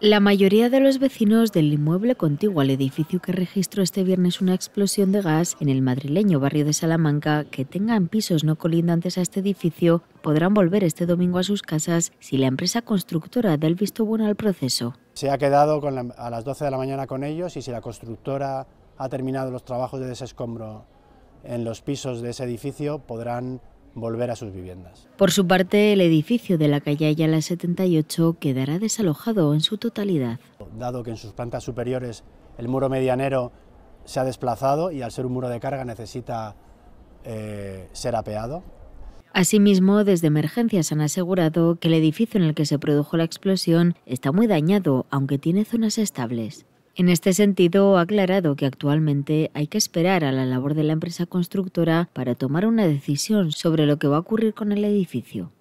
La mayoría de los vecinos del inmueble contiguo al edificio que registró este viernes una explosión de gas en el madrileño barrio de Salamanca que tengan pisos no colindantes a este edificio podrán volver este domingo a sus casas si la empresa constructora da el visto bueno al proceso. Se ha quedado a las 12 de la mañana con ellos y si la constructora ha terminado los trabajos de desescombro en los pisos de ese edificio podrán volver a sus viviendas. Por su parte, el edificio de la calle Ayala 78 quedará desalojado en su totalidad. Dado que en sus plantas superiores el muro medianero se ha desplazado y al ser un muro de carga necesita eh, ser apeado. Asimismo, desde emergencias han asegurado que el edificio en el que se produjo la explosión está muy dañado, aunque tiene zonas estables. En este sentido, ha aclarado que actualmente hay que esperar a la labor de la empresa constructora para tomar una decisión sobre lo que va a ocurrir con el edificio.